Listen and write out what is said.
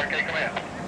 Parque aí, calma.